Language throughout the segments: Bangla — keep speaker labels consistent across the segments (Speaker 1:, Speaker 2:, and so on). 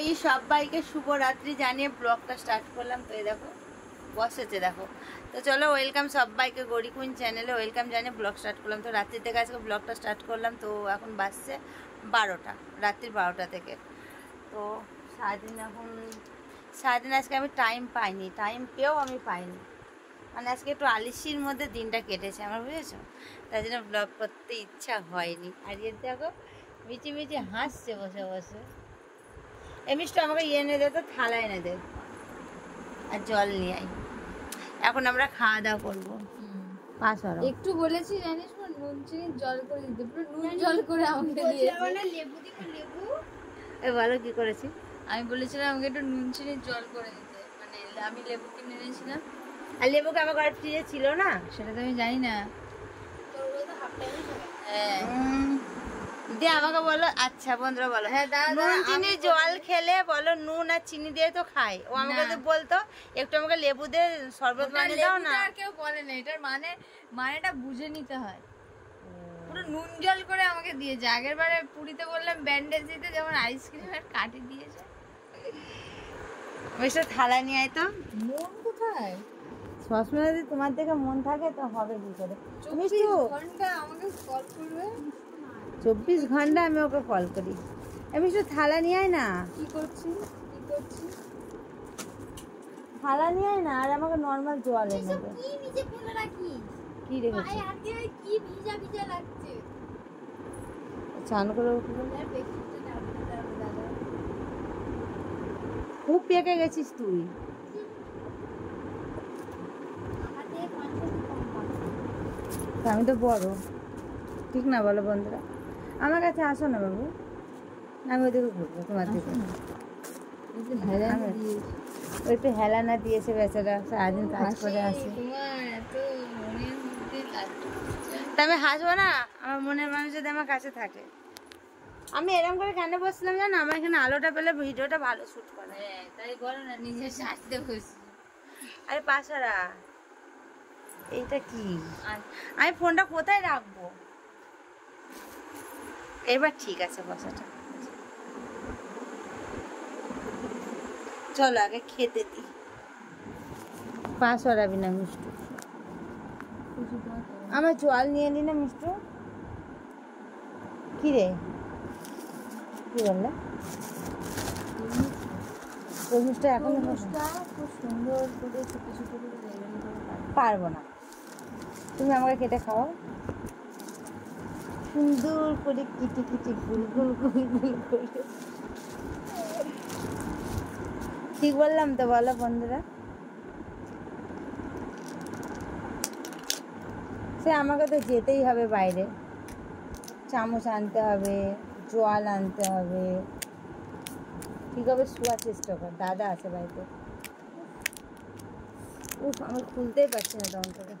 Speaker 1: হাই সবাইকে শুভরাত্রি জানিয়ে ব্লগটা স্টার্ট করলাম। তো এই দেখো, বসেছে দেখো। তো চলো ওয়েলকাম সবাইকে গরিকুন চ্যানেলে ওয়েলকাম জানিয়ে ব্লগ স্টার্ট করলাম। তো রাত্রি থেকে আজকে ব্লগটা স্টার্ট করলাম। তো এখন বাসছে বারোটা, রাত্রির বারোটা থেকে। তো সারাদিন এখন, সারাদিন আজকে আমি টাইম পাইনি। টাইম পেয়েও আমি পাইনি। মানে আজকে একটু আলিসির মধ্যে দিনটা কেটেছে আমার, বুঝেছ? তাই জন্য ব্লগ করতে ইচ্ছা হয়নি। আর এর দেখো মিচি মিচি হাসছে বসে বসে। এমিষ্ট আমাকে ইয়ে এনে দে তো থালা এনে দে। আর জল নিয়ে আই এখন আমরা খাওয়া দাওয়া করব।
Speaker 2: একটু বলেছি জানিস নুন চিনি জল করে দিতে। পুরো নুন জল করে আমাকে দিয়েছে।
Speaker 3: লেবু দিকে লেবু?
Speaker 1: এ বলো কি করেছি?
Speaker 2: আমি বলেছিলাম আমাকে একটু নুন চিনি জল করে দিতে। মানে আমি লেবু কিনে এনেছিলাম।
Speaker 1: আর লেবুকে আমার ঘরে ফ্রিজে ছিল না?
Speaker 2: সেটা তো আমি জানি না। হ্যাঁ।
Speaker 1: দিয়ে আমাকে বলো। আচ্ছা বন্ধুরা বলো।
Speaker 2: হ্যাঁ,
Speaker 1: নুন চিনি জল খেলে বলো নুন আর চিনি দিয়ে তো খাই। ও আমাকে তো বলতো একটু আমাকে লেবু দিয়ে শরবত বানিয়ে দাও না।
Speaker 2: আর কেউ বলে না এটার মানে মানেটা বুঝে নিতে হয়। পুরো নুন জল করে আমাকে দিয়েছে। আগের বারে পুরীতে বললাম ব্যান্ডেজ দিতে যেমন আইসক্রিমের কাটি দিয়েছে।
Speaker 1: ওইসব থালা নিয়ে আয় তো।
Speaker 2: মন কোথায়?
Speaker 1: সবসময় যদি তোমার থেকে মন থাকে তো হবে কি করে? তুমি
Speaker 2: আমাকে কল করবে?
Speaker 1: চব্বিশ ঘণ্টা আমি ওকে কল করি। আমি শুধু থালা নিয়ে আয় না।
Speaker 2: কি করছি? কি
Speaker 1: থালা নিয়ে আয় না আর আমাকে নর্মাল জল এনে দে।
Speaker 3: কি নিচে ফেলে রাখিস?
Speaker 1: কি রেখেছি
Speaker 3: পায়ে হাত দিয়ে কি ভিজা ভিজা লাগছে?
Speaker 1: চান করে উঠল খুব পেকে গেছিস তুই। আমি তো বড়। ঠিক না বলো বন্ধুরা? আমার কাছে আসো না বাবু। আমি ওদিকে ঘুরবো তোমার দিকে। আমি- ওই একটু হেলানা দিয়েছে বেচারা সারাদিন কাজ করে আসে। তা আমি হাসবো না? আমার মনের মানুষ যদি আমার কাছে থাকে। আমি এরকম করে কেন বসছিলাম জানো? আমার এখানে আলোটা পেলে ভিডিওটা ভালো শ্যুট করে।
Speaker 2: হ্যাঁ তাই বলো না নিজের সাজতে বসি।
Speaker 1: আরে পাশারা এইটা কি? আমি ফোনটা কোথায় রাখব? এবার ঠিক আছে বসাটা। চলো আগে খেতে দিই। পা সরাবি না মিষ্টু। আমার জল নিয়ে নি না মিষ্টু? কি রে? কি বললে? তরমুজটা এখন
Speaker 2: খুব সুন্দর করে ছোট ছোট।
Speaker 1: পারব না। তুমি আমাকে কেটে খাও সুন্দর করে কিটি কিটি গুল গুল গুল গুল করে। ঠিক বললাম তো, বলো বন্ধুরা। সে আমাকে তো যেতেই হবে বাইরে। চামচ আনতে হবে জল আনতে হবে। ঠিক হবে, শোয়ার চেষ্টা কর, দাদা আছে বাড়িতে। উফ আমি খুলতেই পারছি না তখন থেকে।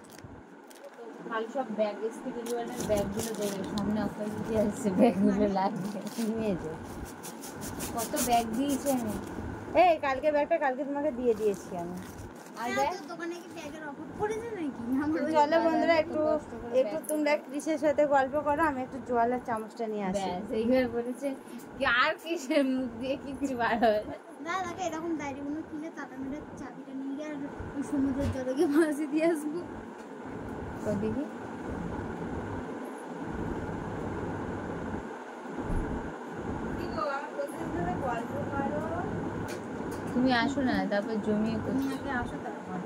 Speaker 2: কাল সব ব্যাগ এসকে ডেলিভারের ব্যাগগুলো দেবে সামনে অফার দিতে আসছে ব্যাগগুলো লাগবে
Speaker 1: নিয়েছে
Speaker 2: কত ব্যাগ দিয়েছে আমি
Speaker 1: এই কালকে ব্যাগটা কালকে তোমাকে দিয়ে দিয়েছি আমি।
Speaker 3: ওই
Speaker 1: চলো বন্ধুরা একটু একটু তোমরা ক্রিসের সাথে গল্প করো আমি একটু জল আর চামচটা নিয়ে আসি।
Speaker 2: এইবার বলেছে কি আর কিসের মুখ দিয়ে কিছু বার হবে না।
Speaker 3: দেখো এরকম ডায়েরিগুলো কিনে তাতা মেরে চাবিটা নিয়ে গিয়ে আর সমুদ্রের জলে গিয়ে মাসি দিয়ে আসব।
Speaker 2: তো দেখি তুমি আসো না তারপর জমিয়ে করছি।
Speaker 3: আসো তারপর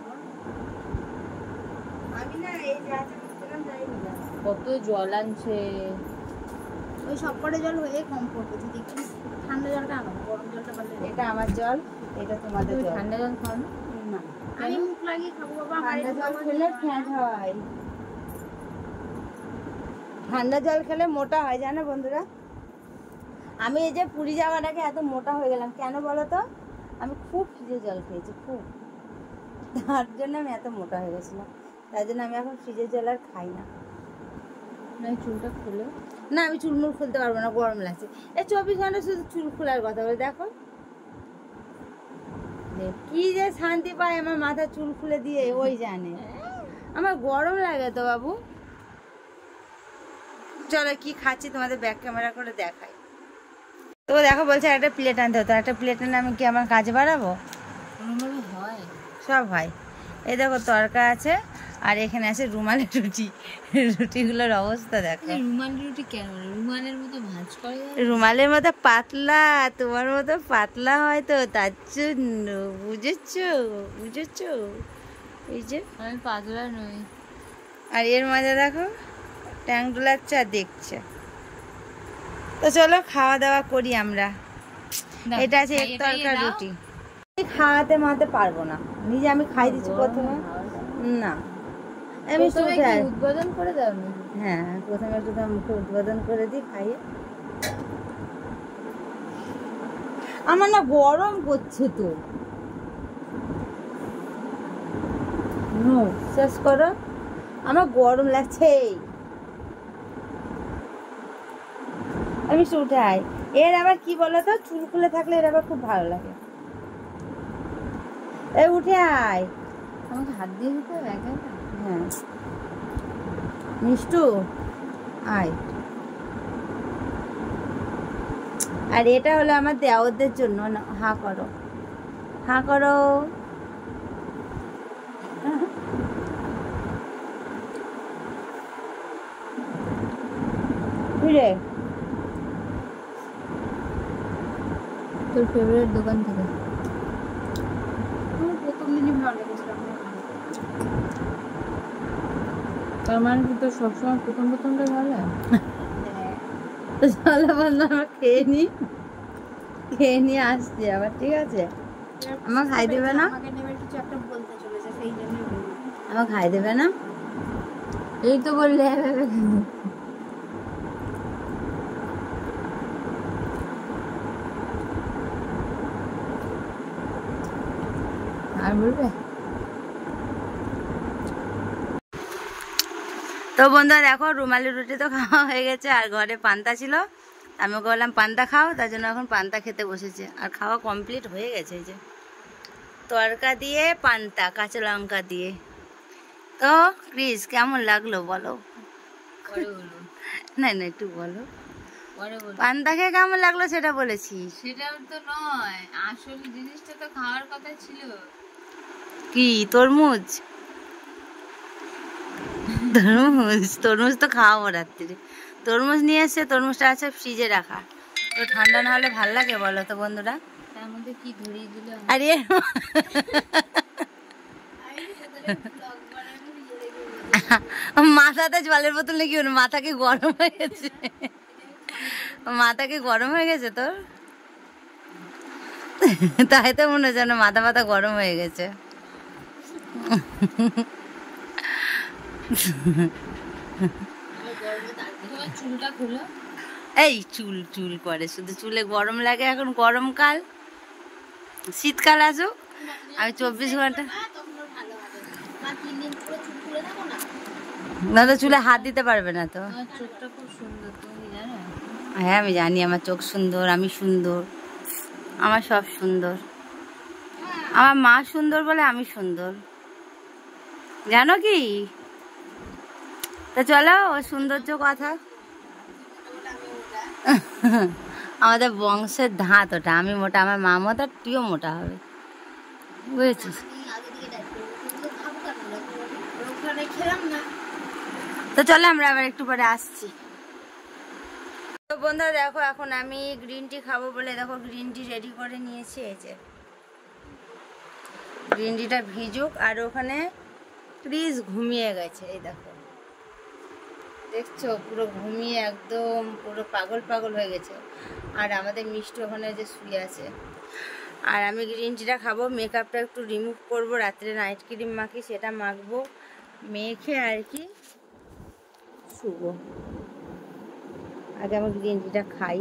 Speaker 1: আমি না এই
Speaker 2: কত জল আনছে।
Speaker 3: ওই সব কটা জল হয়ে কম পড়বে যদি ঠান্ডা জলটা আনো গরম জলটা পারলে
Speaker 1: এটা আমার জল এটা তোমাদের
Speaker 2: ঠান্ডা জল খাও না?
Speaker 3: আমি মুখ লাগিয়ে খাব বাবা
Speaker 1: ঠান্ডা জল খেলে ফ্যাট হয়। ঠান্ডা জল খেলে মোটা হয় জানো বন্ধুরা? আমি এই যে পুরী যাওয়ার আগে এত মোটা হয়ে গেলাম। কেন বলো তো আমি খুব ফ্রিজে জল খেয়েছি খুব। তার জন্য আমি এত মোটা হয়ে গেছিলাম। তার জন্য আমি এখন ফ্রিজের জল আর খাই না।
Speaker 2: চুলটা খুলে।
Speaker 1: না আমি চুলমুল খুলতে পারব না গরম লাগছে। এই চব্বিশ ঘণ্টা শুধু চুল খোলার কথা বলে দেখো। কি যে শান্তি পায় আমার মাথা চুল খুলে দিয়ে ওই জানে। আমার গরম লাগে তো বাবু। চলো কি খাচ্ছি তোমাদের ব্যাক ক্যামেরা করে দেখাই। তো দেখো বলছে একটা প্লেট আনতে হতো একটা প্লেট এনে আমি কি আমার কাজ বাড়াবো?
Speaker 2: হয়।
Speaker 1: সব হয়। এই দেখো তরকা আছে আর এখানে আছে রুমালের রুটি। রুটিগুলোর অবস্থা দেখো।
Speaker 2: রুমাল রুটি কেন? রুমালের মতো ভাজ করে
Speaker 1: রুমালের মতো পাতলা তোমার মতো পাতলা হয় তো তার জন্য। বুঝেছ? বুঝেছ? এই যে।
Speaker 2: আমি পাতলা নই।
Speaker 1: আর এর মাঝে দেখো। ট্যাং ডোলাচ্ছে আর দেখছে। তো চলো খাওয়া দাওয়া করি আমরা। এটা আছে এক তরকার রুটি। খাওয়াতে মাতে পারব না। নিজে আমি খাই দিচ্ছি প্রথমে। না। আমি
Speaker 2: উদ্বোধন করে দাও
Speaker 1: হ্যাঁ প্রথমে একটু মুখে উদ্বোধন করে দিই খাইয়ে। আমার না গরম করছে তো। শেষ করো। আমার গরম লাগছে। আমি উঠাই। এর আবার কি বলো তো চুল খুলে থাকলে এর আবার খুব ভালো লাগে। এই উঠে আয়।
Speaker 2: আমাকে হাত দিয়ে দিতে হবে একা?
Speaker 1: হ্যাঁ। মিষ্টু আয়। আর এটা হলো আমার দেওরদের জন্য না হা করো। হা করো। বুঝলে
Speaker 2: তোর ফেভারিট দোকান থেকে
Speaker 3: প্রথম দিনই ভালো লেগেছিল।
Speaker 2: তার মানে কি তোর সবসময় প্রথম প্রথমটা ভালো
Speaker 3: হ্যাঁ।
Speaker 1: আমরা খেয়ে নিই খেয়ে নিয়ে আসছি আবার ঠিক আছে? আমার খাই দেবে না?
Speaker 3: আমাকে কিছু একটা বলতে চলেছে সেই জন্যই বললাম।
Speaker 1: আমার খাই দেবে না?
Speaker 2: এই তো বললে আর বলবে?
Speaker 1: তো বন্ধুরা দেখো রুমালি রুটি তো খাওয়া হয়ে গেছে আর ঘরে পান্তা ছিল। আমি ওকে বললাম পান্তা খাও। তার জন্য এখন পান্তা খেতে বসেছে। আর খাওয়া কমপ্লিট হয়ে গেছে যে। তরকা দিয়ে পান্তা কাঁচা লঙ্কা দিয়ে। তো ক্রিস কেমন লাগল বলো? না না একটু বলো। পান্তা খেয়ে কেমন লাগল সেটা বলেছি
Speaker 2: সেটা তো নয় আসল জিনিসটা তো খাওয়ার কথা ছিল।
Speaker 1: কি? তরমুজ? তরমুজ? তরমুজ তো খাওয়াবো রাত্রিরে। তরমুজ নিয়ে এসছে তরমুজটা আছে ফ্রিজে রাখা। তো ঠান্ডা না হলে ভালো লাগে বলো তো বন্ধুরা? আর মাথাতে জলের বোতল নাকি ওর মাথা কি গরম হয়ে গেছে? মাথা কি গরম হয়ে গেছে তোর? তাই তো মনে হচ্ছে মাথা মাথা গরম হয়ে গেছে। এই চুল চুল করে শুধু চুলে গরম লাগে, এখন গরমকাল শীতকাল আসুক, আমি চব্বিশ
Speaker 3: ঘণ্টা না
Speaker 1: তো চুলে হাত দিতে পারবে না তো। হ্যাঁ আমি জানি, আমার চোখ সুন্দর, আমি সুন্দর। আমার সব সুন্দর। আমার মা সুন্দর বলে আমি সুন্দর। জানো কি? তা চলো, ও সৌন্দর্য কথা। আমাদের বংশের ধাত ওটা, আমি মোটা, আমার মা মতো তুইও মোটা হবে। বুঝেছিস?
Speaker 3: ওরা
Speaker 1: তো চলো, আমরা আবার একটু পরে আসছি। তো বন্ধুরা, দেখো, এখন আমি গ্রিন টি খাব বলে, দেখো গ্রিন টি রেডি করে নিয়েছি, এই যে। গ্রিন টিটা ভিজুক, আর ওখানে প্লিজ ঘুমিয়ে গেছে, এই দেখো। দেখছ, পুরো ঘুমিয়ে একদম, পুরো পাগল পাগল হয়ে গেছে। আর আমাদের মিষ্টি ওখানে যে শুয়ে আছে। আর আমি গ্রিন টিটা খাব মেকআপটা একটু রিমুভ করব, রাত্রে নাইট ক্রিম মাখি, সেটা মাখবো। মেখে আর কি শুভ আগে আমি গ্রিন টিটা খাই।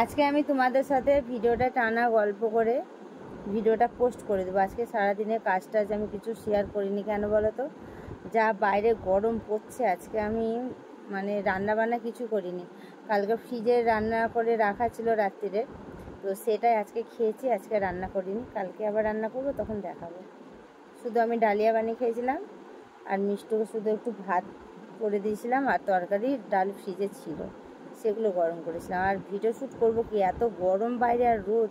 Speaker 1: আজকে আমি তোমাদের সাথে ভিডিওটা টানা গল্প করে ভিডিওটা পোস্ট করে দেবো। আজকে সারাদিনের কাজ টাজ আমি কিছু শেয়ার করিনি কেন বলো তো? যা বাইরে গরম পড়ছে, আজকে আমি মানে রান্না বান্না কিছু করিনি। কালকে ফ্রিজে রান্না করে রাখা ছিল রাত্রিরে, তো সেটাই আজকে খেয়েছি, আজকে রান্না করিনি। কালকে আবার রান্না করব, তখন দেখাবো। শুধু আমি ডালিয়া বানিয়ে খেয়েছিলাম, আর মিষ্টুকে শুধু একটু ভাত করে দিয়েছিলাম, আর তরকারি, ডাল ফ্রিজে ছিল। সেগুলো গরম করেছিলাম আর ভিডিও শ্যুট করব কি? এত গরম বাইরে আর রোদ।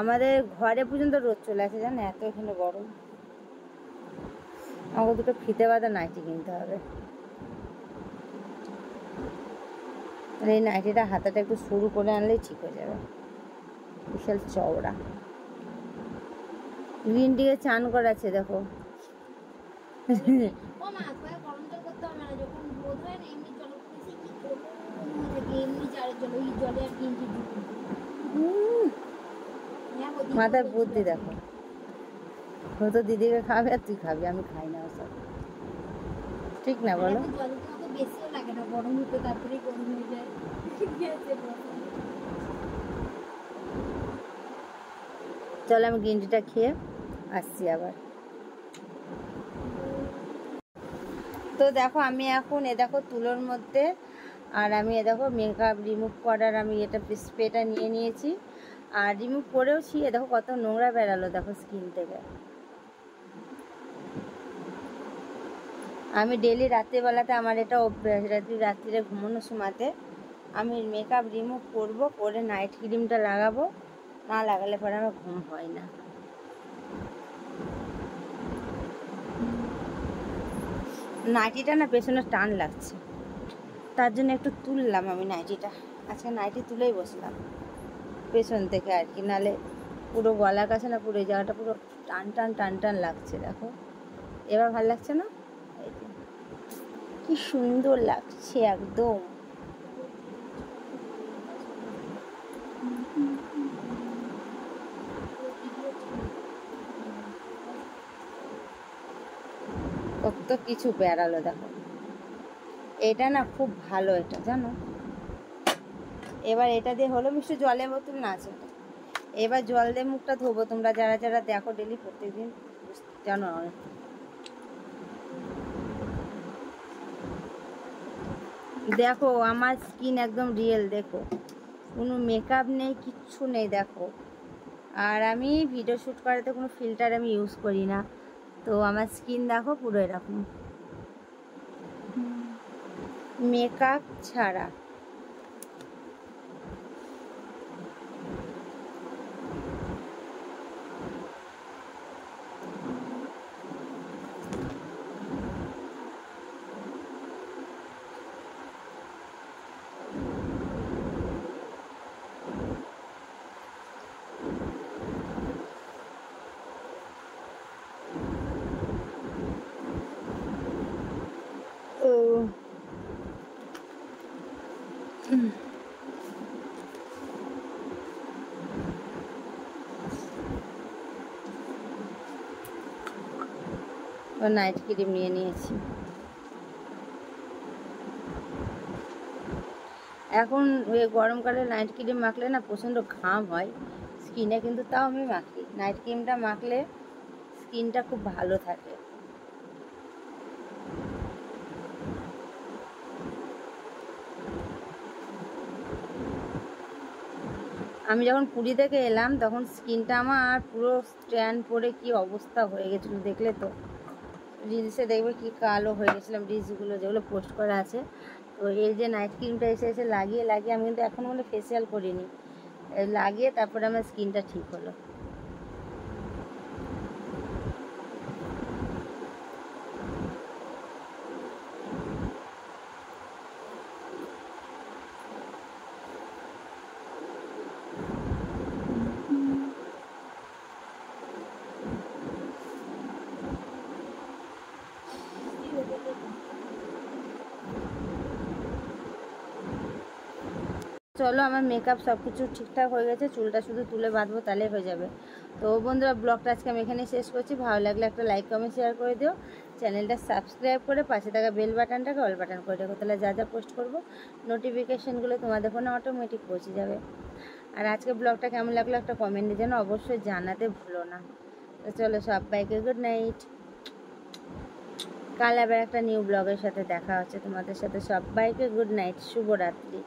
Speaker 1: আমাদের ঘরে পর্যন্ত রোদ চলে আসে জানো? এত এখানে গরম। আমাকে দুটো ফিতে বাঁধা নাইটি কিনতে হবে। এই নাইটিটা হাতাটা একটু শুরু করে আনলেই ঠিক হয়ে যাবে। বিশাল চওড়া। গ্রিন টিকে চান করাচ্ছে, দেখো
Speaker 3: ও মা তোমাকে গরম জল করতে হবে না যখন রোদ হয় না এমনি জল করেছি কি করব মনে থাকে এমনি চালের জল ওই জলে আর কিনতে
Speaker 1: উম,
Speaker 3: হ্যাঁ
Speaker 1: মাথার বুদ্ধি দেখো। ও তো দিদিকে খাবে আর তুই খাবি আমি খাই না ওসব। ঠিক না বলো?
Speaker 3: বেশিও লাগে না গরম হতে গরম হয়ে যায়।
Speaker 1: চলো আমি টিটা খেয়ে আসছি আবার। তো দেখো আমি এখন এ দেখো তুলোর মধ্যে আর আমি এ দেখো মেকআপ রিমুভ করার আমি এটা স্প্রেটা নিয়ে নিয়েছি। আর রিমুভ করেওছি, এ দেখো কত নোংরা বেরালো দেখো স্কিন থেকে। আমি ডেলি রাত্রিবেলাতে আমার এটা অভ্যাস, রাত্রি রাত্রিরে ঘুমানোর সময়তে আমি মেকআপ রিমুভ করব, করে নাইট ক্রিমটা লাগাবো। না লাগালে পরে আমার ঘুম হয় না। নাইটিটা না পেছনে টান লাগছে। তার জন্য একটু তুললাম আমি নাইটিটা। আজকে নাইটি তুলেই বসলাম। পেছন থেকে আর কি, নালে পুরো গলার কাছে না পুরো জায়গাটা পুরো টান টান টান টান লাগছে, দেখো। এবার ভালো লাগছে না? কি সুন্দর লাগছে একদম। কত কিছু বেড়ালো দেখো। এটা না খুব ভালো এটা, জানো? এবার এটা দিয়ে হলো মিষ্টি, জলের বোতল না আছে এবার জল দিয়ে মুখটা ধোবো, তোমরা যারা যারা দেখো ডেলি প্রত্যেকদিন জানো দেখো, আমার স্কিন একদম রিয়েল দেখো। কোনো মেকআপ নেই, কিচ্ছু নেই, দেখো। আর আমি ভিডিও শ্যুট করাতে কোনো ফিল্টার আমি ইউজ করি না। তো আমার স্কিন দেখো পুরো এরকম। মেকআপ ছাড়া ও নাইট ক্রিম নিয়ে নিয়েছি। এখন ওই গরমকালে নাইট ক্রিম মাখলে না প্রচণ্ড ঘাম হয়, স্কিনে কিন্তু তাও আমি মাখি। নাইট ক্রিমটা মাখলে স্কিনটা খুব ভালো থাকে। আমি যখন পুরী থেকে এলাম, তখন স্কিনটা আমার পুরো স্ট্যান্ড পরে কি অবস্থা হয়ে গেছিল দেখলে তো। রিলসে দেখবে কি কালো হয়ে গেছিলাম রিলসগুলো যেগুলো পোস্ট করা আছে। তো এই যে নাইট ক্রিমটা এসে এসে লাগিয়ে লাগিয়ে আমি কিন্তু এখনও মানে ফেসিয়াল করিনি। লাগিয়ে তারপরে আমার স্কিনটা ঠিক হলো। চলো, আমার মেকআপ সব কিছু ঠিকঠাক হয়ে গেছে, চুলটা শুধু তুলে বাঁধবো তাহলে হয়ে যাবে। তো বন্ধুরা, ব্লগটা আজকে আমি এখানে শেষ করছি। ভালো লাগলে একটা লাইক কমেন্ট শেয়ার করে দিও। চ্যানেলটা সাবস্ক্রাইব করে পাশে থাকা বেল বাটনটাকে অল বাটন করে রাখো। তাহলে যা যা পোস্ট করব নোটিফিকেশানগুলো তোমাদের ফোনে অটোমেটিক পৌঁছে যাবে। আর আজকে ব্লগটা কেমন লাগল একটা কমেন্টে যেন অবশ্যই জানাতে ভুলো না। তো চলো, সবাইকে গুড নাইট কাল আবার একটা নিউ ব্লগের সাথে দেখা হচ্ছে তোমাদের সাথে। সবাইকে গুড নাইট শুভরাত্রি।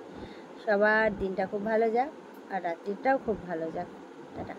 Speaker 1: সবার দিনটা খুব ভালো যাক আর রাত্রিটাও খুব ভালো যাক। টাটা।